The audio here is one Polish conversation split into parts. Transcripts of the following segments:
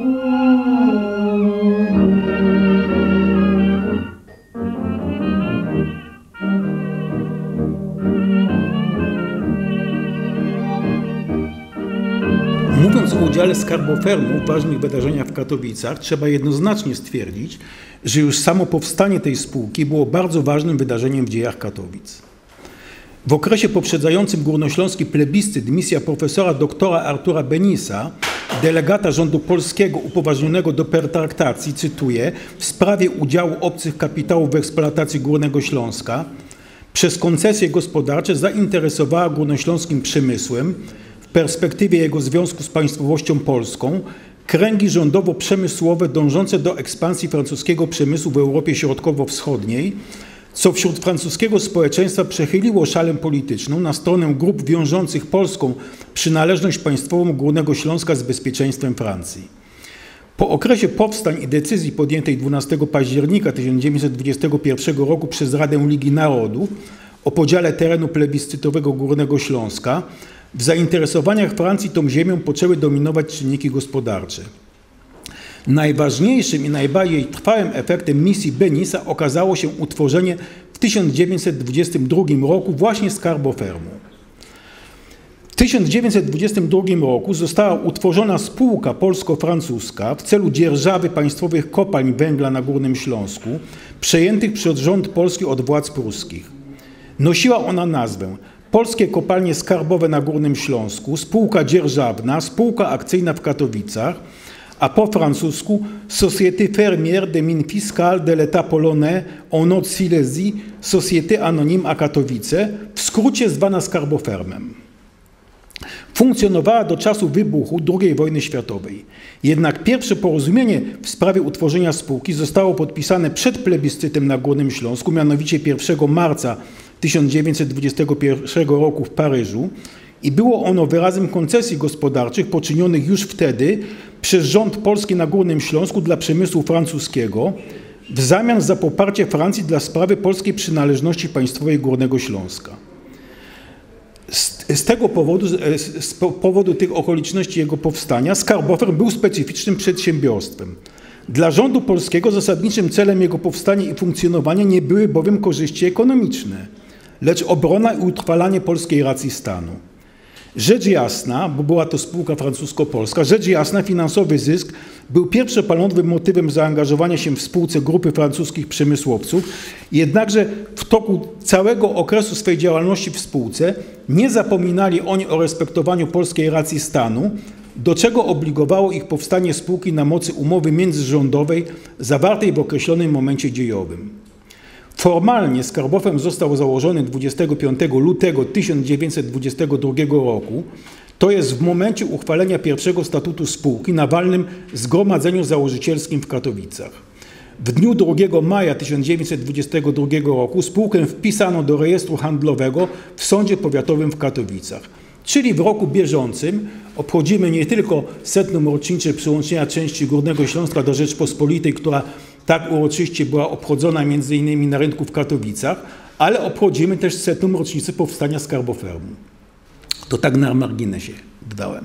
Mówiąc o udziale Skarbofermu w ważnych wydarzeniach w Katowicach, trzeba jednoznacznie stwierdzić, że już samo powstanie tej spółki było bardzo ważnym wydarzeniem w dziejach Katowic. W okresie poprzedzającym górnośląski plebiscyt misja profesora doktora Artura Benisa, delegata rządu polskiego upoważnionego do pertraktacji, cytuję, w sprawie udziału obcych kapitałów w eksploatacji Górnego Śląska, przez koncesje gospodarcze zainteresowała górnośląskim przemysłem, perspektywie jego związku z państwowością polską. Kręgi rządowo-przemysłowe dążące do ekspansji francuskiego przemysłu w Europie Środkowo-Wschodniej, co wśród francuskiego społeczeństwa przechyliło szalę polityczną na stronę grup wiążących polską przynależność państwową Górnego Śląska z bezpieczeństwem Francji. Po okresie powstań i decyzji podjętej 12 października 1921 roku przez Radę Ligi Narodów o podziale terenu plebiscytowego Górnego Śląska w zainteresowaniach Francji tą ziemią poczęły dominować czynniki gospodarcze. Najważniejszym i najbardziej trwałym efektem misji Benisa okazało się utworzenie w 1922 roku właśnie Skarbofermu. W 1922 roku została utworzona spółka polsko-francuska w celu dzierżawy państwowych kopalń węgla na Górnym Śląsku, przejętych przez rząd polski od władz pruskich. Nosiła ona nazwę Polskie Kopalnie Skarbowe na Górnym Śląsku, spółka dzierżawna, spółka akcyjna w Katowicach, a po francusku Société Fermière de Mines Fiscales de l'État polonais en Haute-Silésie, Société Anonyme a Katowice, w skrócie zwana Skarbofermem. Funkcjonowała do czasu wybuchu II wojny światowej. Jednak pierwsze porozumienie w sprawie utworzenia spółki zostało podpisane przed plebiscytem na Górnym Śląsku, mianowicie 1 marca 1921 roku w Paryżu i było ono wyrazem koncesji gospodarczych poczynionych już wtedy przez rząd polski na Górnym Śląsku dla przemysłu francuskiego w zamian za poparcie Francji dla sprawy polskiej przynależności państwowej Górnego Śląska. Z, z tego powodu, z, z powodu tych okoliczności jego powstania, Skarbofer był specyficznym przedsiębiorstwem. Dla rządu polskiego zasadniczym celem jego powstania i funkcjonowania nie były bowiem korzyści ekonomiczne lecz obrona i utrwalanie polskiej racji stanu. Rzecz jasna, bo była to spółka francusko-polska, rzecz jasna, finansowy zysk był pierwszoplanowym motywem zaangażowania się w spółce grupy francuskich przemysłowców, jednakże w toku całego okresu swej działalności w spółce nie zapominali oni o respektowaniu polskiej racji stanu, do czego obligowało ich powstanie spółki na mocy umowy międzyrządowej zawartej w określonym momencie dziejowym. Formalnie skarbowem został założony 25 lutego 1922 roku, to jest w momencie uchwalenia pierwszego statutu spółki na walnym zgromadzeniu założycielskim w Katowicach. W dniu 2 maja 1922 roku spółkę wpisano do rejestru handlowego w Sądzie Powiatowym w Katowicach. Czyli w roku bieżącym obchodzimy nie tylko setną rocznicę przyłączenia części Górnego Śląska do Rzeczpospolitej, która tak uroczyście była obchodzona między innymi na rynku w Katowicach, ale obchodzimy też setną rocznicę powstania Skarbofermu. To tak na marginesie dodałem.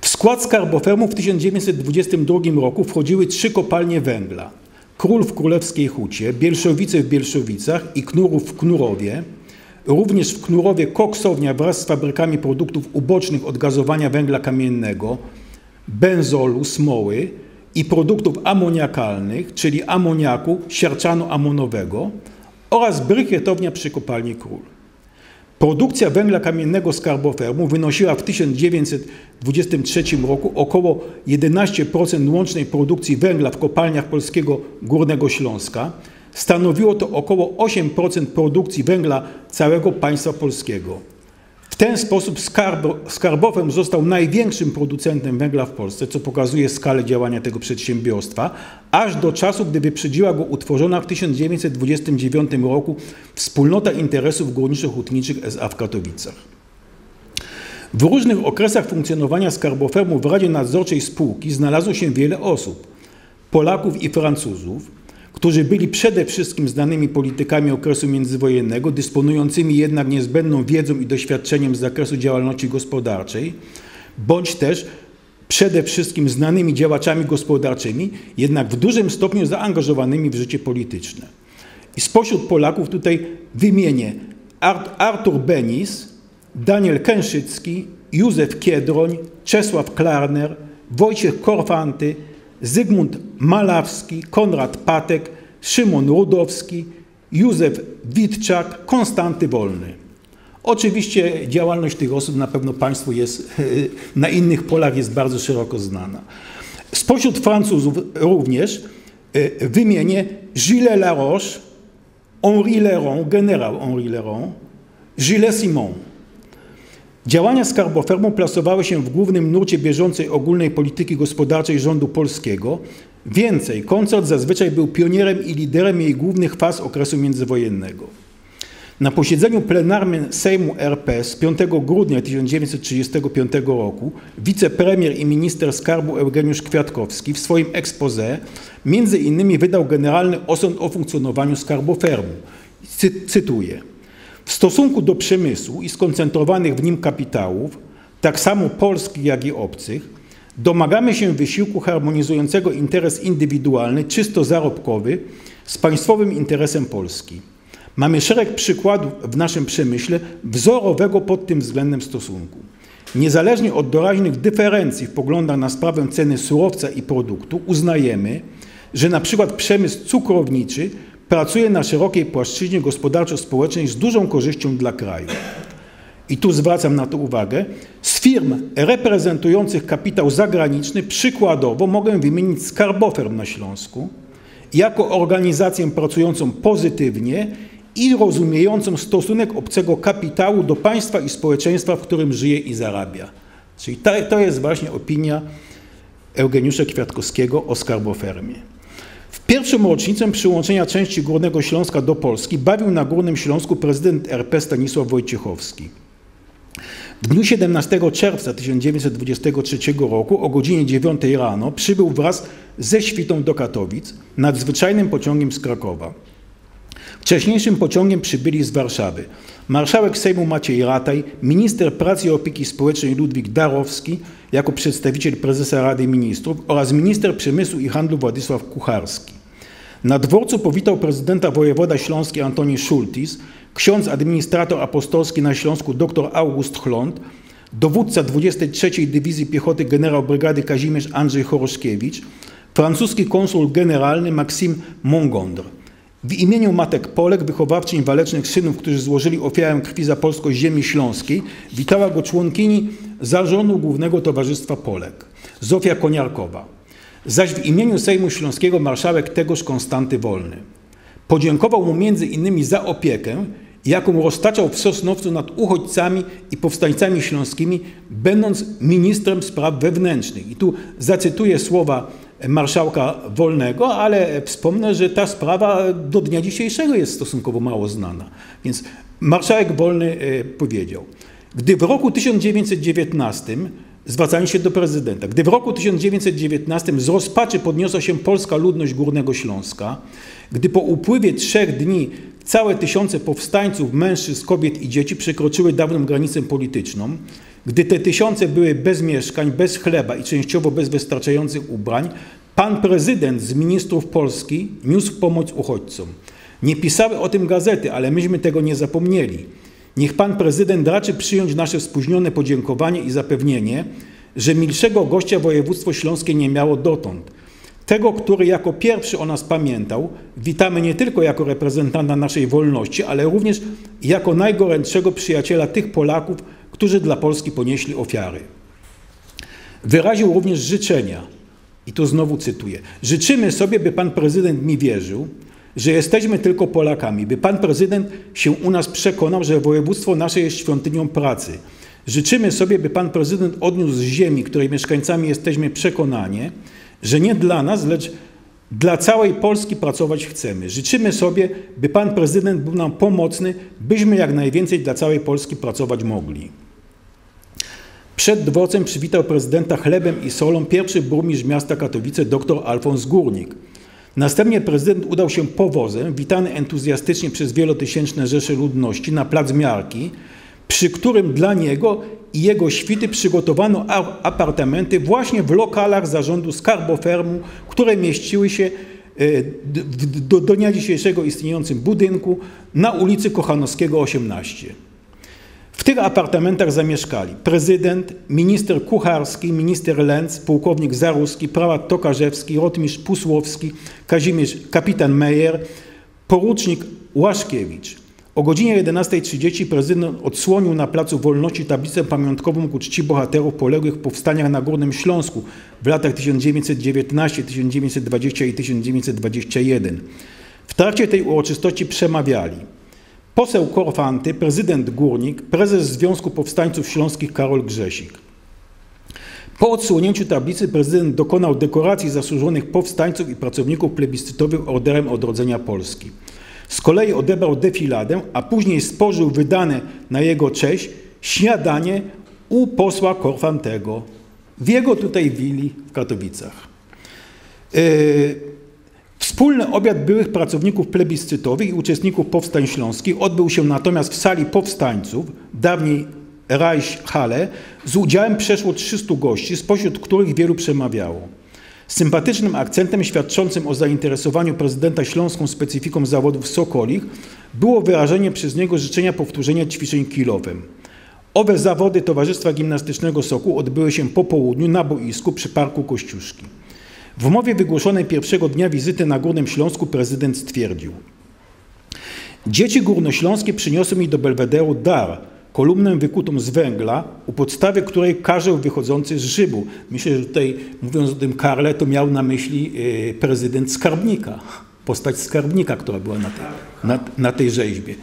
W skład Skarbofermu w 1922 roku wchodziły trzy kopalnie węgla. Król w Królewskiej Hucie, Bielszowice w Bielszowicach i Knurów w Knurowie. Również w Knurowie koksownia wraz z fabrykami produktów ubocznych od gazowania węgla kamiennego, benzolu, smoły, i produktów amoniakalnych, czyli amoniaku siarczanu amonowego oraz brykietownia przy kopalni Król. Produkcja węgla kamiennego Skarbofermu wynosiła w 1923 roku około 11% łącznej produkcji węgla w kopalniach polskiego Górnego Śląska. Stanowiło to około 8% produkcji węgla całego państwa polskiego. W ten sposób Skarbowem został największym producentem węgla w Polsce, co pokazuje skalę działania tego przedsiębiorstwa, aż do czasu, gdy wyprzedziła go utworzona w 1929 roku Wspólnota Interesów Górniczo-Hutniczych SA w Katowicach. W różnych okresach funkcjonowania Skarbofemu w Radzie Nadzorczej spółki znalazło się wiele osób, Polaków i Francuzów, którzy byli przede wszystkim znanymi politykami okresu międzywojennego, dysponującymi jednak niezbędną wiedzą i doświadczeniem z zakresu działalności gospodarczej, bądź też przede wszystkim znanymi działaczami gospodarczymi, jednak w dużym stopniu zaangażowanymi w życie polityczne. I spośród Polaków tutaj wymienię Artur Benis, Daniel Kęszycki, Józef Kiedroń, Czesław Klarner, Wojciech Korfanty, Zygmunt Malawski, Konrad Patek, Szymon Rudowski, Józef Witczak, Konstanty Wolny. Oczywiście działalność tych osób na pewno Państwu jest, na innych polach jest bardzo szeroko znana. Spośród Francuzów również e, wymienię Gilles Laroche, Henri Leron, generał Henri Leron, Gilles Simon. Działania Skarbofermu plasowały się w głównym nurcie bieżącej ogólnej polityki gospodarczej rządu polskiego. Więcej, koncert zazwyczaj był pionierem i liderem jej głównych faz okresu międzywojennego. Na posiedzeniu plenarnym Sejmu RP z 5 grudnia 1935 roku wicepremier i minister skarbu Eugeniusz Kwiatkowski w swoim expose między innymi wydał generalny osąd o funkcjonowaniu skarbofermu. Cytuję. W stosunku do przemysłu i skoncentrowanych w nim kapitałów, tak samo polskich, jak i obcych, domagamy się wysiłku harmonizującego interes indywidualny, czysto zarobkowy, z państwowym interesem Polski. Mamy szereg przykładów w naszym przemyśle wzorowego pod tym względem stosunku. Niezależnie od doraźnych dyferencji w poglądach na sprawę ceny surowca i produktu, uznajemy, że na przykład przemysł cukrowniczy pracuje na szerokiej płaszczyźnie gospodarczo-społecznej z dużą korzyścią dla kraju. I tu zwracam na to uwagę. Z firm reprezentujących kapitał zagraniczny przykładowo mogę wymienić Skarboferm na Śląsku jako organizację pracującą pozytywnie i rozumiejącą stosunek obcego kapitału do państwa i społeczeństwa, w którym żyje i zarabia. Czyli to jest właśnie opinia Eugeniusza Kwiatkowskiego o Skarbofermie. Pierwszą rocznicę przyłączenia części Górnego Śląska do Polski bawił na Górnym Śląsku prezydent RP Stanisław Wojciechowski. W dniu 17 czerwca 1923 roku o godzinie 9 rano przybył wraz ze świtą do Katowic nadzwyczajnym pociągiem z Krakowa. Wcześniejszym pociągiem przybyli z Warszawy marszałek Sejmu Maciej Rataj, minister pracy i opieki społecznej Ludwik Darowski jako przedstawiciel prezesa Rady Ministrów oraz minister przemysłu i handlu Władysław Kucharski. Na dworcu powitał prezydenta wojewoda śląski Antoni Szultis, ksiądz administrator apostolski na Śląsku dr August Chląd, dowódca 23 Dywizji Piechoty generał brygady Kazimierz Andrzej Choroszkiewicz, francuski konsul generalny Maxime Mongondre. W imieniu matek Polek, wychowawczyń walecznych synów, którzy złożyli ofiarę krwi za polskość ziemi śląskiej, witała go członkini Zarządu Głównego Towarzystwa Polek, Zofia Koniarkowa. Zaś w imieniu Sejmu Śląskiego marszałek tegoż Konstanty Wolny. Podziękował mu między innymi za opiekę, jaką roztaczał w Sosnowcu nad uchodźcami i powstańcami śląskimi, będąc ministrem spraw wewnętrznych. I tu zacytuję słowa marszałka Wolnego, ale wspomnę, że ta sprawa do dnia dzisiejszego jest stosunkowo mało znana. Więc marszałek Wolny e, powiedział, gdy w roku 1919 zwracając się do prezydenta. Gdy w roku 1919 z rozpaczy podniosła się polska ludność Górnego Śląska, gdy po upływie trzech dni całe tysiące powstańców, mężczyzn, kobiet i dzieci przekroczyły dawną granicę polityczną, gdy te tysiące były bez mieszkań, bez chleba i częściowo bez wystarczających ubrań, pan prezydent z ministrów Polski niósł pomoc uchodźcom. Nie pisały o tym gazety, ale myśmy tego nie zapomnieli. Niech pan prezydent raczy przyjąć nasze spóźnione podziękowanie i zapewnienie, że milszego gościa województwo śląskie nie miało dotąd. Tego, który jako pierwszy o nas pamiętał, witamy nie tylko jako reprezentanta naszej wolności, ale również jako najgorętszego przyjaciela tych Polaków, którzy dla Polski ponieśli ofiary. Wyraził również życzenia, i tu znowu cytuję: Życzymy sobie, by pan prezydent mi wierzył, że jesteśmy tylko Polakami, by pan prezydent się u nas przekonał, że województwo nasze jest świątynią pracy. Życzymy sobie, by pan prezydent odniósł z ziemi, której mieszkańcami jesteśmy przekonanie, że nie dla nas, lecz dla całej Polski pracować chcemy. Życzymy sobie, by pan prezydent był nam pomocny, byśmy jak najwięcej dla całej Polski pracować mogli. Przed dworcem przywitał prezydenta chlebem i solą pierwszy burmistrz miasta Katowice dr Alfons Górnik. Następnie prezydent udał się powozem, witany entuzjastycznie przez wielotysięczne rzesze ludności na plac Miarki, przy którym dla niego i jego świty przygotowano apartamenty właśnie w lokalach zarządu Skarbofermu, które mieściły się e, do, do dnia dzisiejszego istniejącym budynku na ulicy Kochanowskiego 18. W tych apartamentach zamieszkali prezydent, minister Kucharski, minister Lenz, pułkownik Zaruski, prałat Tokarzewski, rotmistrz Pusłowski, Kazimierz, kapitan Meyer, porucznik Łaszkiewicz. O godzinie 11.30 prezydent odsłonił na Placu Wolności tablicę pamiątkową ku czci bohaterów poległych w powstaniach na Górnym Śląsku w latach 1919, 1920 i 1921. W trakcie tej uroczystości przemawiali poseł Korfanty, prezydent Górnik, prezes Związku Powstańców Śląskich Karol Grzesik. Po odsłonięciu tablicy prezydent dokonał dekoracji zasłużonych powstańców i pracowników plebiscytowych Orderem Odrodzenia Polski. Z kolei odebrał defiladę, a później spożył wydane na jego cześć śniadanie u posła Korfantego w jego tutaj willi w Katowicach. Yy, Wspólny obiad byłych pracowników plebiscytowych i uczestników powstań śląskich odbył się natomiast w sali powstańców, dawniej Reichshalle, z udziałem przeszło 300 gości, spośród których wielu przemawiało. Sympatycznym akcentem świadczącym o zainteresowaniu prezydenta śląską specyfiką zawodów sokolich było wyrażenie przez niego życzenia powtórzenia ćwiczeń kilowym. Owe zawody Towarzystwa Gimnastycznego Soku odbyły się po południu na boisku przy Parku Kościuszki. W mowie wygłoszonej pierwszego dnia wizyty na Górnym Śląsku prezydent stwierdził Dzieci górnośląskie przyniosły mi do Belwederu dar, kolumnę wykutą z węgla, u podstawy której karzeł wychodzący z żybu. Myślę, że tutaj mówiąc o tym karle, to miał na myśli y, prezydent skarbnika, postać skarbnika, która była na tej, na, na tej rzeźbie.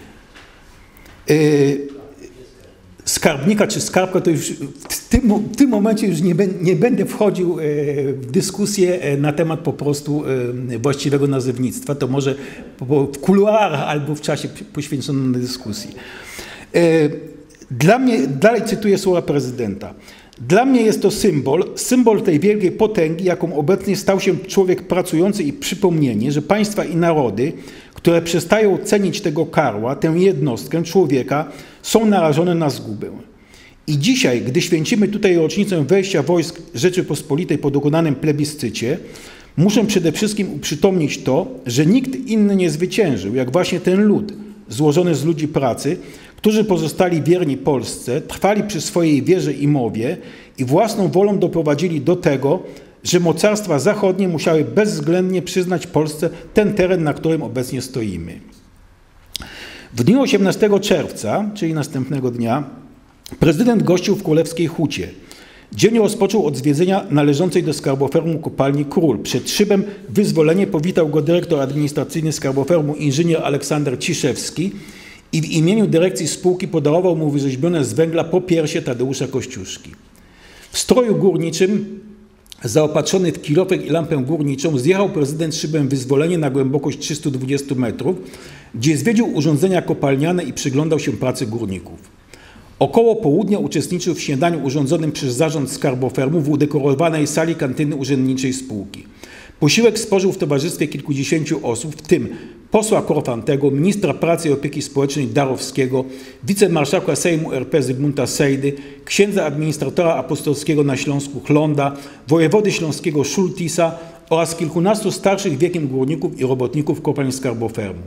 Y, skarbnika czy skarbka, to już w tym, w tym momencie już nie, nie, będę wchodził e, w dyskusję e, na temat po prostu e, właściwego nazewnictwa. To może w kuluarach albo w czasie poświęconym dyskusji. Dla mnie, dalej cytuję słowa prezydenta. Dla mnie jest to symbol, symbol tej wielkiej potęgi, jaką obecnie stał się człowiek pracujący i przypomnienie, że państwa i narody, które przestają cenić tego karła, tę jednostkę człowieka, są narażone na zgubę. I dzisiaj, gdy święcimy tutaj rocznicę wejścia wojsk Rzeczypospolitej po dokonanym plebiscycie, muszę przede wszystkim uprzytomnić to, że nikt inny nie zwyciężył, jak właśnie ten lud złożony z ludzi pracy, którzy pozostali wierni Polsce, trwali przy swojej wierze i mowie i własną wolą doprowadzili do tego, że mocarstwa zachodnie musiały bezwzględnie przyznać Polsce ten teren, na którym obecnie stoimy. W dniu 18 czerwca, czyli następnego dnia, prezydent gościł w Królewskiej Hucie. Dzień rozpoczął od zwiedzenia należącej do skarbofermu kopalni Król. Przed szybem wyzwolenie powitał go dyrektor administracyjny skarbofermu inżynier Aleksander Ciszewski i w imieniu dyrekcji spółki podarował mu wyrzeźbione z węgla popiersie Tadeusza Kościuszki. W stroju górniczym zaopatrzony w kilofek i lampę górniczą, zjechał prezydent szybem wyzwolenie na głębokość 320 metrów, gdzie zwiedził urządzenia kopalniane i przyglądał się pracy górników. Około południa uczestniczył w śniadaniu urządzonym przez zarząd skarbofermu w udekorowanej sali kantyny urzędniczej spółki. Posiłek spożył w towarzystwie kilkudziesięciu osób, w tym posła Korfantego, ministra pracy i opieki społecznej Darowskiego, wicemarszałka Sejmu RP Zygmunta Sejdy, księdza administratora apostolskiego na Śląsku Chlonda, wojewody śląskiego Szultisa oraz kilkunastu starszych wiekiem górników i robotników kopalń skarbofermu.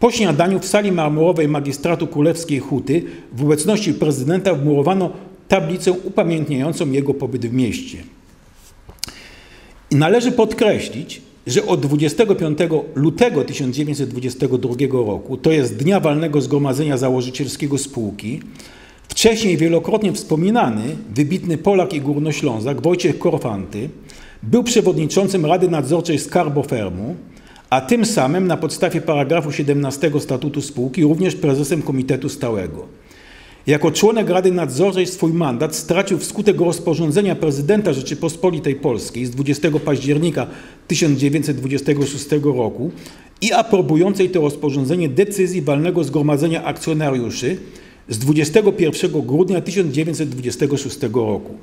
Po śniadaniu w sali marmurowej magistratu królewskiej Huty w obecności prezydenta wmurowano tablicę upamiętniającą jego pobyt w mieście. I należy podkreślić, że od 25 lutego 1922 roku, to jest dnia walnego zgromadzenia założycielskiego spółki, wcześniej wielokrotnie wspominany wybitny Polak i Górnoślązak Wojciech Korfanty był przewodniczącym Rady Nadzorczej Skarbofermu, a tym samym na podstawie paragrafu 17 statutu spółki również prezesem Komitetu Stałego. Jako członek Rady Nadzorczej swój mandat stracił wskutek rozporządzenia prezydenta Rzeczypospolitej Polskiej z 20 października 1926 roku i aprobującej to rozporządzenie decyzji walnego zgromadzenia akcjonariuszy z 21 grudnia 1926 roku.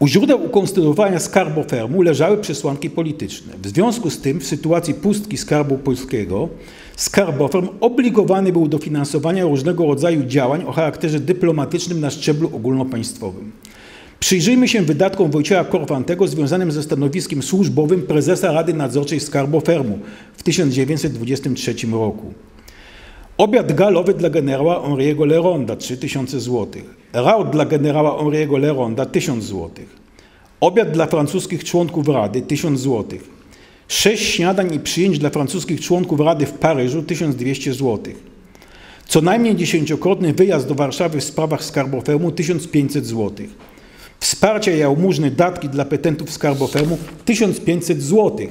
U źródeł ukonstytuowania skarbofermu leżały przesłanki polityczne. W związku z tym w sytuacji pustki Skarbu Polskiego skarboferm obligowany był do finansowania różnego rodzaju działań o charakterze dyplomatycznym na szczeblu ogólnopaństwowym. Przyjrzyjmy się wydatkom Wojciecha Korfantego związanym ze stanowiskiem służbowym prezesa Rady Nadzorczej Skarbofermu w 1923 roku. Obiad galowy dla generała Henriego Leronda 3000 zł. Raut dla generała Henriego Leronda 1000 zł. Obiad dla francuskich członków Rady 1000 zł. Sześć śniadań i przyjęć dla francuskich członków Rady w Paryżu 1200 zł. Co najmniej dziesięciokrotny wyjazd do Warszawy w sprawach skarbofermu 1500 zł. Wsparcie jałmużny datki dla petentów skarbofermu 1500 zł.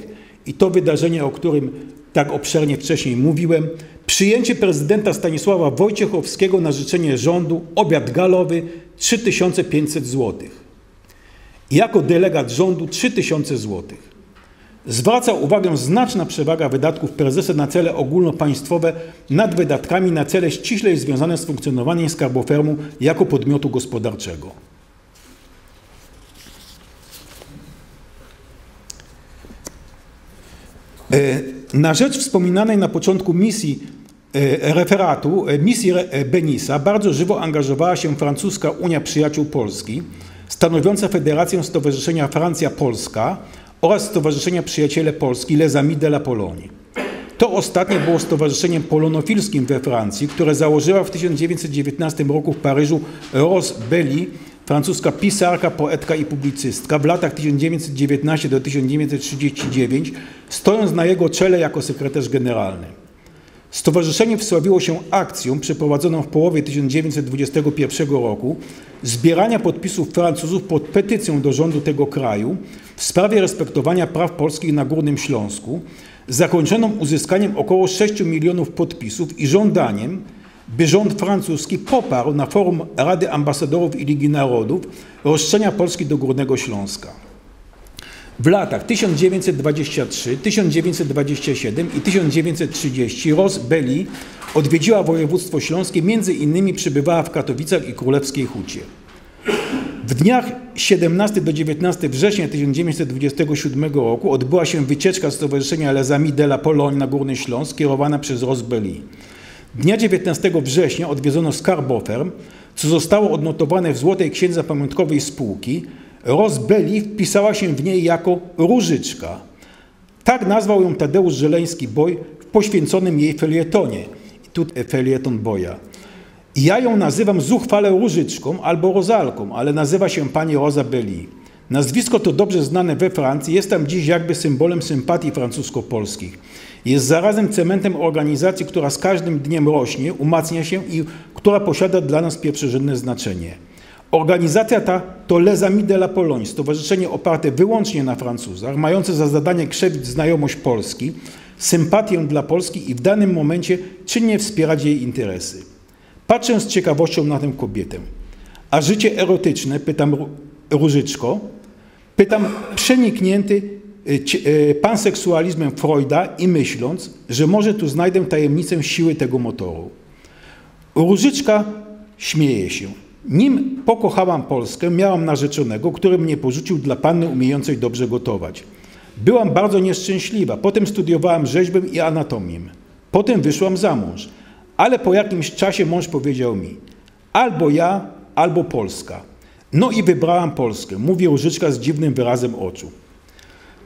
I to wydarzenie, o którym tak obszernie wcześniej mówiłem, przyjęcie prezydenta Stanisława Wojciechowskiego na życzenie rządu, obiad galowy 3500 zł. Jako delegat rządu 3000 zł. Zwraca uwagę znaczna przewaga wydatków prezesa na cele ogólnopaństwowe nad wydatkami na cele ściśle związane z funkcjonowaniem skarbofermu jako podmiotu gospodarczego. E, na rzecz wspominanej na początku misji referatu, e, misji Benisa, bardzo żywo angażowała się francuska Unia Przyjaciół Polski, stanowiąca Federację Stowarzyszenia Francja-Polska oraz Stowarzyszenia Przyjaciele Polski Les Amis de la Pologne. To ostatnie było stowarzyszeniem polonofilskim we Francji, które założyła w 1919 roku w Paryżu Rose Belli, francuska pisarka, poetka i publicystka w latach 1919 do 1939, stojąc na jego czele jako sekretarz generalny. Stowarzyszenie wsławiło się akcją przeprowadzoną w połowie 1921 roku zbierania podpisów Francuzów pod petycją do rządu tego kraju w sprawie respektowania praw polskich na Górnym Śląsku, zakończoną uzyskaniem około 6 milionów podpisów i żądaniem, by rząd francuski poparł na forum Rady Ambasadorów i Ligi Narodów roszczenia Polski do Górnego Śląska. W latach 1923, 1927 i 1930 Ros Belli odwiedziła województwo śląskie, między innymi przybywała w Katowicach i Królewskiej Hucie. W dniach 17 do 19 września 1927 roku odbyła się wycieczka Stowarzyszenia Les Amis de la Pologne na Górny Śląsk kierowana przez Ros Belli. Dnia 19 września odwiedzono Skarboferm, co zostało odnotowane w Złotej Księdze Pamiątkowej Spółki. Belli wpisała się w niej jako Różyczka. Tak nazwał ją Tadeusz Żeleński-Boj w poświęconym jej felietonie. I tu felieton Boja. Ja ją nazywam zuchwale Różyczką albo Rozalką, ale nazywa się pani Rosa Belli. Nazwisko to dobrze znane we Francji, jest tam dziś jakby symbolem sympatii francusko-polskich. Jest zarazem cementem organizacji, która z każdym dniem rośnie, umacnia się i która posiada dla nas pierwszorzędne znaczenie. Organizacja ta to Les Amis de la Pologne, stowarzyszenie oparte wyłącznie na Francuzach, mające za zadanie krzewić znajomość Polski, sympatię dla Polski i w danym momencie czynnie wspierać jej interesy. Patrzę z ciekawością na tę kobietę. A życie erotyczne, pytam Różyczko, pytam przeniknięty Y, y, panseksualizmem Freuda i myśląc, że może tu znajdę tajemnicę siły tego motoru. Różyczka śmieje się. Nim pokochałam Polskę, miałam narzeczonego, który mnie porzucił dla panny umiejącej dobrze gotować. Byłam bardzo nieszczęśliwa. Potem studiowałam rzeźbę i anatomię. Potem wyszłam za mąż. Ale po jakimś czasie mąż powiedział mi: albo ja, albo Polska. No i wybrałam Polskę, mówi Różyczka z dziwnym wyrazem oczu.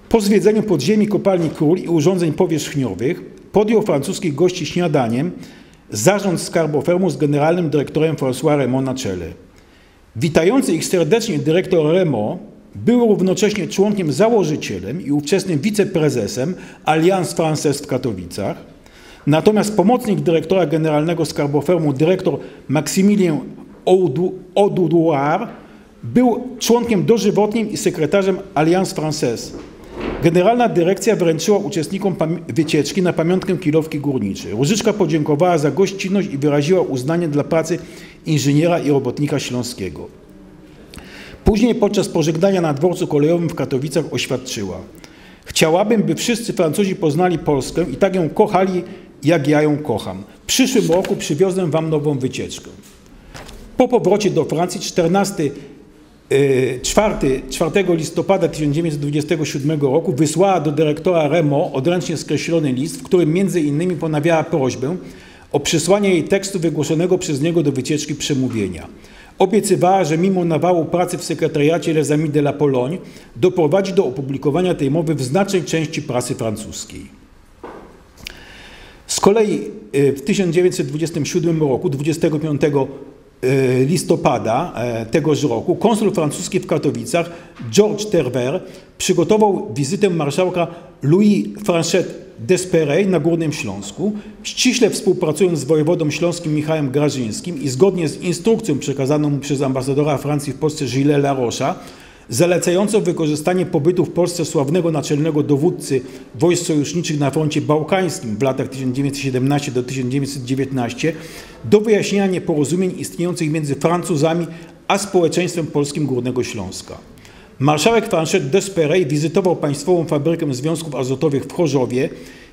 Po zwiedzeniu podziemi kopalni Król i urządzeń powierzchniowych podjął francuskich gości śniadaniem zarząd skarbofermu z generalnym dyrektorem François Raymond na czele. Witający ich serdecznie dyrektor Raymond był równocześnie członkiem założycielem i ówczesnym wiceprezesem Alliance Française w Katowicach. Natomiast pomocnik dyrektora generalnego skarbofermu, dyrektor Maximilien Audoudoir, był członkiem dożywotnim i sekretarzem Alliance Française. Generalna dyrekcja wręczyła uczestnikom wycieczki na pamiątkę kilowki górniczej. Różyczka podziękowała za gościnność i wyraziła uznanie dla pracy inżyniera i robotnika śląskiego. Później podczas pożegnania na dworcu kolejowym w Katowicach oświadczyła Chciałabym, by wszyscy Francuzi poznali Polskę i tak ją kochali, jak ja ją kocham. W przyszłym roku przywiozę wam nową wycieczkę. Po powrocie do Francji 14 4, 4 listopada 1927 roku wysłała do dyrektora Remo odręcznie skreślony list, w którym między innymi ponawiała prośbę o przesłanie jej tekstu wygłoszonego przez niego do wycieczki przemówienia. Obiecywała, że mimo nawału pracy w sekretariacie Les Amis de la Pologne doprowadzi do opublikowania tej mowy w znacznej części prasy francuskiej. Z kolei w 1927 roku, 25 listopada tegoż roku, konsul francuski w Katowicach, Georges Terver, przygotował wizytę marszałka Louis Franchet Desperey na Górnym Śląsku, ściśle współpracując z wojewodą śląskim Michałem Grażyńskim i zgodnie z instrukcją przekazaną mu przez ambasadora Francji w Polsce Gilles Larocha, zalecającą wykorzystanie pobytu w Polsce sławnego naczelnego dowódcy wojsk sojuszniczych na froncie bałkańskim w latach 1917 do 1919 do wyjaśnienia nieporozumień istniejących między Francuzami a społeczeństwem polskim Górnego Śląska. Marszałek Franchet Desperey wizytował Państwową Fabrykę Związków Azotowych w Chorzowie,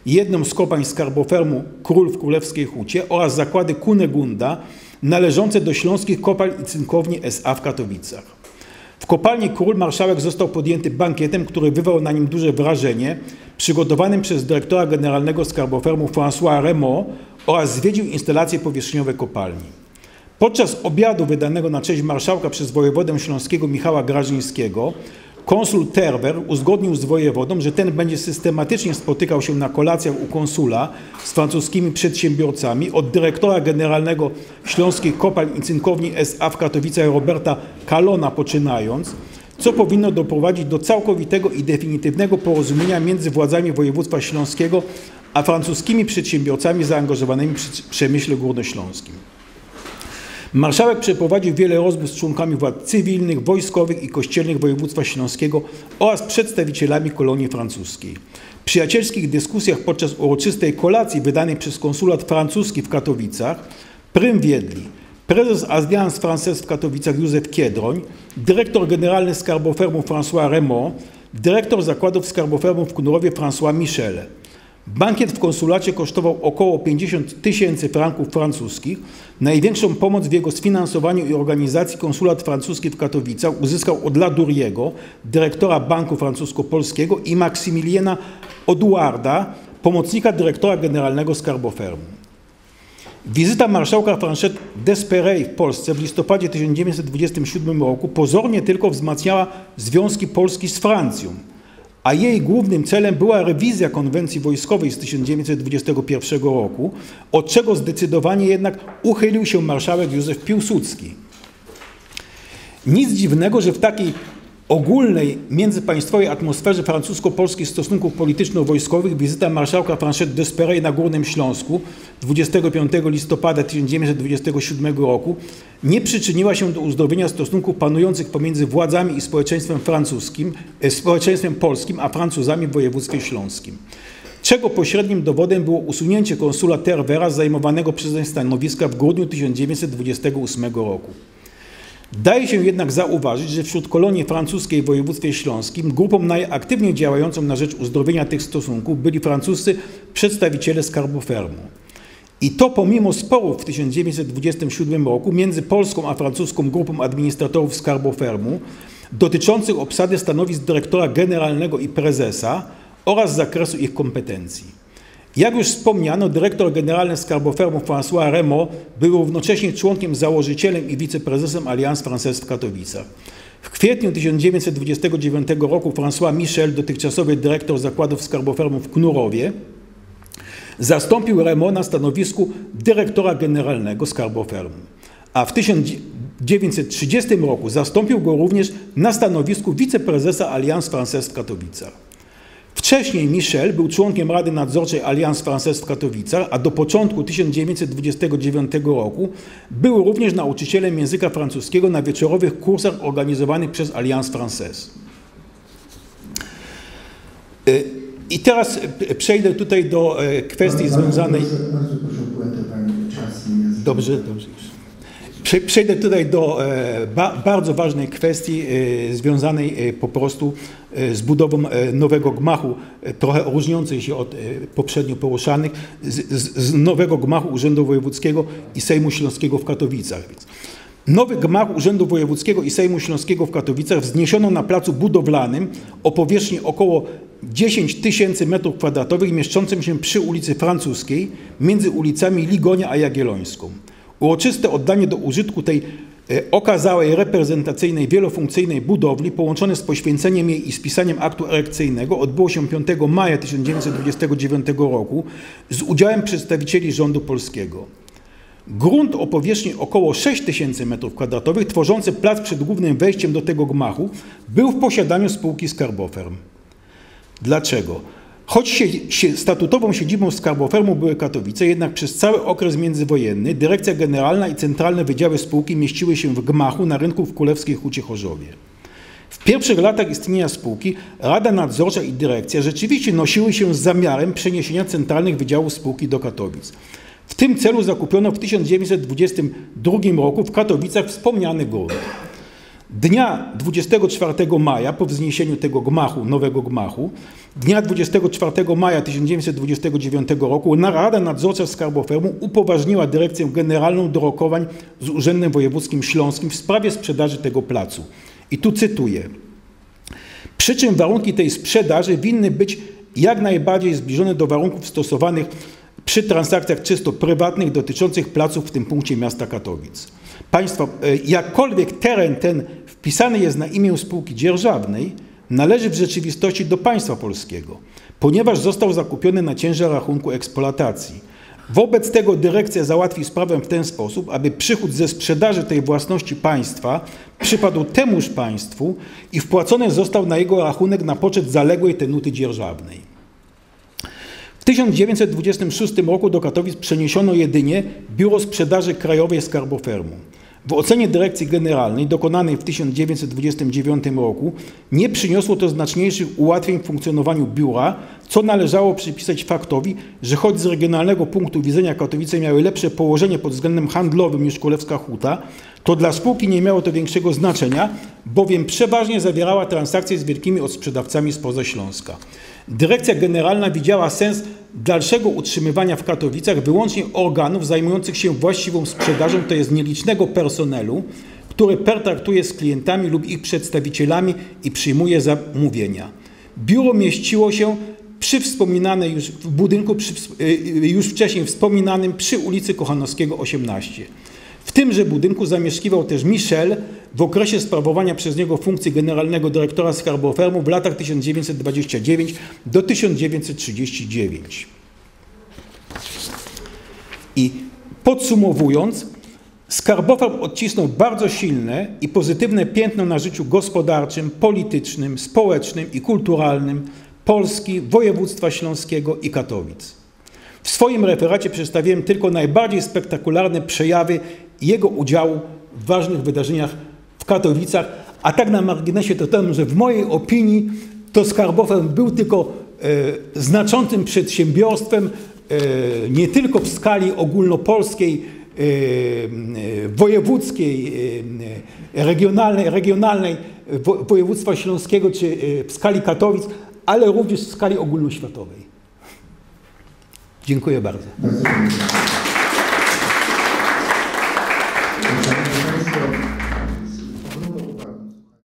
jedną z kopalń skarbofermu Król w Królewskiej Hucie oraz zakłady Kunegunda należące do śląskich kopalń i cynkowni SA w Katowicach. W kopalni Król marszałek został podjęty bankietem, który wywarł na nim duże wrażenie, przygotowanym przez dyrektora generalnego skarbofermu François Remo oraz zwiedził instalacje powierzchniowe kopalni. Podczas obiadu wydanego na cześć marszałka przez wojewodę śląskiego Michała Grażyńskiego, konsul Terwer uzgodnił z wojewodą, że ten będzie systematycznie spotykał się na kolacjach u konsula z francuskimi przedsiębiorcami, od dyrektora generalnego Śląskiej Kopalń i Cynkowni SA w Katowicach Roberta Kalona poczynając, co powinno doprowadzić do całkowitego i definitywnego porozumienia między władzami województwa śląskiego a francuskimi przedsiębiorcami zaangażowanymi w przemyśle górnośląskim. Marszałek przeprowadził wiele rozmów z członkami władz cywilnych, wojskowych i kościelnych województwa śląskiego oraz przedstawicielami kolonii francuskiej. W przyjacielskich dyskusjach podczas uroczystej kolacji wydanej przez konsulat francuski w Katowicach prym wiedli prezes Alliance Française w Katowicach Józef Kiedroń, dyrektor generalny skarbofermu François Raymond, dyrektor zakładów skarbofermu w Knurowie François Michel. Bankiet w konsulacie kosztował około 50 tysięcy franków francuskich. Największą pomoc w jego sfinansowaniu i organizacji konsulat francuski w Katowicach uzyskał od Laduriego, dyrektora Banku Francusko-Polskiego i Maksymiliana Oduarda, pomocnika dyrektora generalnego Skarbofermu. Wizyta marszałka Franchet Desperey w Polsce w listopadzie 1927 roku pozornie tylko wzmacniała związki Polski z Francją – a jej głównym celem była rewizja konwencji wojskowej z 1921 roku, od czego zdecydowanie jednak uchylił się marszałek Józef Piłsudski. Nic dziwnego, że w takiej ogólnej międzypaństwowej atmosferze francusko-polskich stosunków polityczno-wojskowych wizyta marszałka Franchet Desperey na Górnym Śląsku 25 listopada 1927 roku nie przyczyniła się do uzdrowienia stosunków panujących pomiędzy władzami i społeczeństwem francuskim, e, społeczeństwem polskim, a Francuzami w województwie śląskim czego pośrednim dowodem było usunięcie konsula Terwera zajmowanego przez stanowiska w grudniu 1928 roku. Daje się jednak zauważyć, że wśród kolonii francuskiej w województwie śląskim grupą najaktywniej działającą na rzecz uzdrowienia tych stosunków byli francuscy przedstawiciele skarbu fermu. I to pomimo sporów w 1927 roku między polską a francuską grupą administratorów skarbu fermu dotyczących obsady stanowisk dyrektora generalnego i prezesa oraz zakresu ich kompetencji. Jak już wspomniano, dyrektor generalny Skarbofermu François Remo był równocześnie członkiem założycielem i wiceprezesem Alliance Française w Katowicach. W kwietniu 1929 roku François Michel, dotychczasowy dyrektor zakładów Skarbofermu w Knurowie, zastąpił Remo na stanowisku dyrektora generalnego Skarbofermu. A w 1930 roku zastąpił go również na stanowisku wiceprezesa Alliance Française w Katowicach. Wcześniej Michel był członkiem Rady Nadzorczej Alliance Française w Katowicach, a do początku 1929 roku był również nauczycielem języka francuskiego na wieczorowych kursach organizowanych przez Alliance Française. Y, I teraz przejdę tutaj do e, kwestii związanej... Bardzo, bardzo proszę, Dobrze, dobrze. Przejdę tutaj do e, bardzo ważnej kwestii e, związanej e, po prostu z budową nowego gmachu, trochę różniącej się od poprzednio poruszanych, z, nowego gmachu Urzędu Wojewódzkiego i Sejmu Śląskiego w Katowicach. Nowy gmach Urzędu Wojewódzkiego i Sejmu Śląskiego w Katowicach wzniesiono na placu budowlanym o powierzchni około 10 tysięcy metrów kwadratowych mieszczącym się przy ulicy Francuskiej między ulicami Ligonia a Jagiellońską. Uroczyste oddanie do użytku tej e, okazałej, reprezentacyjnej, wielofunkcyjnej budowli połączone z poświęceniem jej i spisaniem aktu erekcyjnego odbyło się 5 maja 1929 roku z udziałem przedstawicieli rządu polskiego. Grunt o powierzchni około 6 tysięcy m2, tworzący plac przed głównym wejściem do tego gmachu, był w posiadaniu spółki Skarboferm. Dlaczego? Choć się, się, statutową siedzibą Skarbofermu były Katowice, jednak przez cały okres międzywojenny Dyrekcja Generalna i centralne wydziały spółki mieściły się w gmachu na rynku w Królewskiej Hucie Chorzowie. W pierwszych latach istnienia spółki Rada Nadzorcza i Dyrekcja rzeczywiście nosiły się z zamiarem przeniesienia centralnych wydziałów spółki do Katowic. W tym celu zakupiono w 1922 roku w Katowicach wspomniany grunt. Dnia 24 maja po wzniesieniu tego gmachu, nowego gmachu, dnia 24 maja 1929 roku Rada Nadzorcza Skarbofermu upoważniła Dyrekcję Generalną do rokowań z Urzędem Wojewódzkim Śląskim w sprawie sprzedaży tego placu. I tu cytuję. Przy czym warunki tej sprzedaży winny być jak najbardziej zbliżone do warunków stosowanych przy transakcjach czysto prywatnych dotyczących placów w tym punkcie miasta Katowic. Państwo, e, jakkolwiek teren ten wpisany jest na imię spółki dzierżawnej, należy w rzeczywistości do państwa polskiego, ponieważ został zakupiony na ciężar rachunku eksploatacji. Wobec tego dyrekcja załatwi sprawę w ten sposób, aby przychód ze sprzedaży tej własności państwa przypadł temuż państwu i wpłacony został na jego rachunek na poczet zaległej tenuty dzierżawnej. W 1926 roku do Katowic przeniesiono jedynie Biuro Sprzedaży Krajowej Skarbofermu. W ocenie Dyrekcji Generalnej dokonanej w 1929 roku nie przyniosło to znaczniejszych ułatwień w funkcjonowaniu biura, co należało przypisać faktowi, że choć z regionalnego punktu widzenia Katowice miały lepsze położenie pod względem handlowym niż Królewska Huta, to dla spółki nie miało to większego znaczenia, bowiem przeważnie zawierała transakcje z wielkimi odsprzedawcami spoza Śląska. Dyrekcja Generalna widziała sens dalszego utrzymywania w Katowicach wyłącznie organów zajmujących się właściwą sprzedażą, to jest nielicznego personelu, który pertraktuje z klientami lub ich przedstawicielami i przyjmuje zamówienia. Biuro mieściło się przy wspominanej już w budynku przy, y, już wcześniej wspominanym przy ulicy Kochanowskiego 18. W tymże budynku zamieszkiwał też Michel w okresie sprawowania przez niego funkcji generalnego dyrektora Skarbofermu w latach 1929 do 1939. I podsumowując, Skarbofarm odcisnął bardzo silne i pozytywne piętno na życiu gospodarczym, politycznym, społecznym i kulturalnym Polski, województwa śląskiego i Katowic. W swoim referacie przedstawiłem tylko najbardziej spektakularne przejawy jego udziału w ważnych wydarzeniach w Katowicach, a tak na marginesie to ten, że w mojej opinii to Skarbowy był tylko e, znaczącym przedsiębiorstwem e, nie tylko w skali ogólnopolskiej, e, e wojewódzkiej, e, regionalnej, regionalnej wo, województwa śląskiego czy e, w skali Katowic, ale również w skali ogólnoświatowej. Dziękuję bardzo.